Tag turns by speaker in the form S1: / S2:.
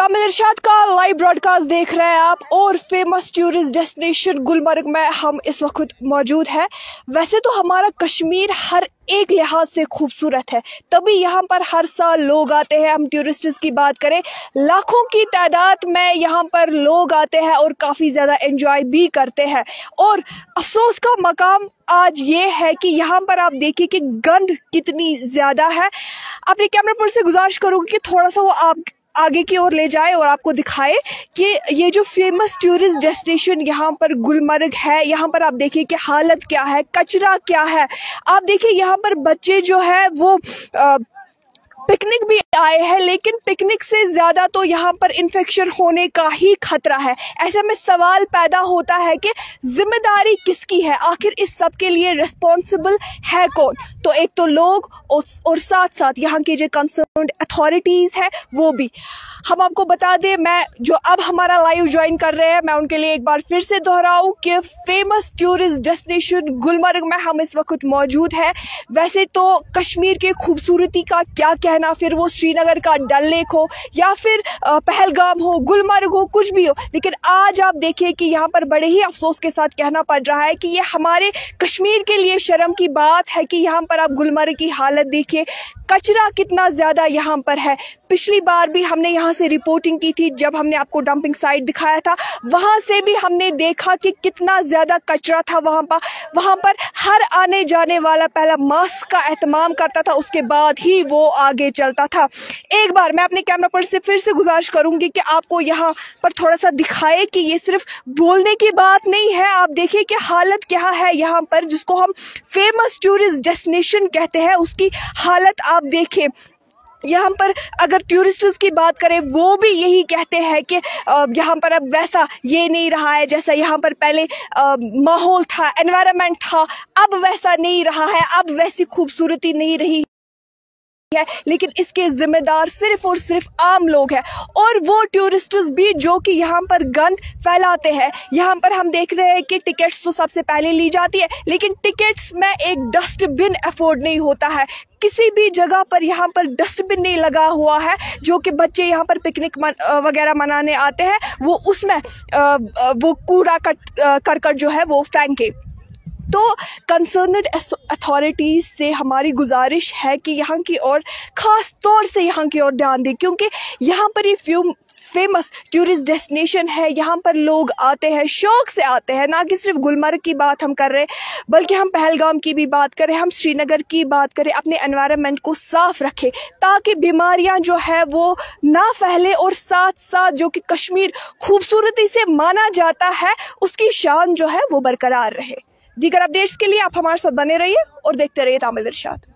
S1: तामिल इरशाद का live broadcast देख रहे हैं आप और फ़ेमस टूरिस्ट डेस्टिनेशन गुलमर्ग में हम इस वक्त मौजूद हैं। वैसे तो हमारा कश्मीर हर एक लिहाज से खूबसूरत है। तभी यहाँ पर हर साल लोग आते हैं। हम टूरिस्ट की बात करें, लाखों की तादाद में यहाँ पर लोग आते हैं और काफ़ी ज़्यादा एंजॉय भी करते हैं। और अफसोस का मकाम आज ये है कि यहाँ पर आप देखिए कि गंद कितनी ज़्यादा है। अपने कैमरा पर से गुजारिश करूँगी कि थोड़ा सा वो आप आगे की ओर ले जाए और आपको दिखाए कि ये जो फ़ेमस टूरिस्ट डेस्टिनेशन यहाँ पर गुलमर्ग है यहाँ पर आप देखिए कि हालत क्या है कचरा क्या है। आप देखिए यहाँ पर बच्चे जो है वो आ, पिकनिक भी आए हैं, लेकिन पिकनिक से ज़्यादा तो यहाँ पर इन्फेक्शन होने का ही खतरा है। ऐसे में सवाल पैदा होता है कि ज़िम्मेदारी किसकी है? आखिर इस सब के लिए रिस्पॉन्सिबल है कौन? तो एक तो लोग और साथ साथ यहाँ के जो कंसर्न अथॉरिटीज़ है, वो भी। हम आपको बता दें, मैं जो अब हमारा लाइव ज्वाइन कर रहे हैं, मैं उनके लिए एक बार फिर से दोहराऊं कि फ़ेमस टूरिस्ट डेस्टिनेशन गुलमर्ग में हम इस वक्त मौजूद है। वैसे तो कश्मीर के खूबसूरती का क्या कहना फिर वो श्रीनगर का डल लेक हो, या फिर पहलगाम हो, गुलमर्ग हो, कुछ भी हो। लेकिन आज आप देखिए कि यहाँ पर बड़े ही अफसोस के साथ कहना पड़ रहा है कि ये हमारे कश्मीर के लिए शर्म की बात है कि यहाँ पर आप गुलमर्ग की हालत देखिए। कचरा कितना ज़्यादा यहाँ पर है। पिछली बार भी हमने यहाँ से रिपोर्टिंग की थी, जब हमने आपको डंपिंग साइट दिखाया था। वहाँ से भी हमने देखा कि कितना ज़्यादा कचरा था वहाँ पर। वहाँ पर हर आने जाने वाला पहला मास्क का एहतमाम करता था, उसके बाद ही वो आगे चलता था। एक बार मैं अपने कैमरा पर से फिर से गुजारिश करूँगी कि आपको यहाँ पर थोड़ा सा दिखाए कि ये सिर्फ़ बोलने की बात नहीं है। आप देखिए कि हालत क्या है यहाँ पर, जिसको हम फ़ेमस टूरिस्ट डेस्टिनेशन कहते हैं, उसकी हालत आप देखें यहाँ पर अगर टूरिस्ट्स की बात करें, वो भी यही कहते हैं कि यहाँ पर अब वैसा ये नहीं रहा है जैसा यहाँ पर पहले माहौल था एनवायरनमेंट था, अब वैसा नहीं रहा है, अब वैसी खूबसूरती नहीं रही। है लेकिन इसके जिम्मेदार सिर्फ़ और सिर्फ़ आम लोग हैं। और वो टूरिस्ट भी जो कि यहाँ पर गंद फैलाते हैं यहाँ पर हम देख रहे हैं कि टिकट्स तो सबसे पहले ली जाती है लेकिन टिकट्स में एक डस्टबिन अफोर्ड नहीं होता है। किसी भी जगह पर यहाँ पर डस्टबिन नहीं लगा हुआ है जो कि बच्चे यहाँ पर पिकनिक मन, वगैरह मनाने आते हैं वो उसमें वो कूड़ा कट करकट जो है वो फेंके। तो कंसर्नड अथॉरिटीज़ से हमारी गुजारिश है कि यहाँ की ओर, ख़ास तौर से यहाँ की ओर ध्यान दें, क्योंकि यहाँ पर ये फ्यू फ़ेमस टूरिस्ट डेस्टिनेशन है। यहाँ पर लोग आते हैं, शौक से आते हैं। ना कि सिर्फ़ गुलमर्ग की बात हम कर रहे हैं, बल्कि हम पहलगाम की भी बात करें, हम श्रीनगर की बात करें, अपने एनवायरनमेंट को साफ़ रखें, ताकि बीमारियाँ जो है वो ना फैले और साथ साथ जो कि कश्मीर खूबसूरती से माना जाता है, उसकी शान जो है वो बरकरार रहे। दीगर अपडेट्स के लिए आप हमारे साथ बने रहिए और देखते रहिए तामिल इरशाद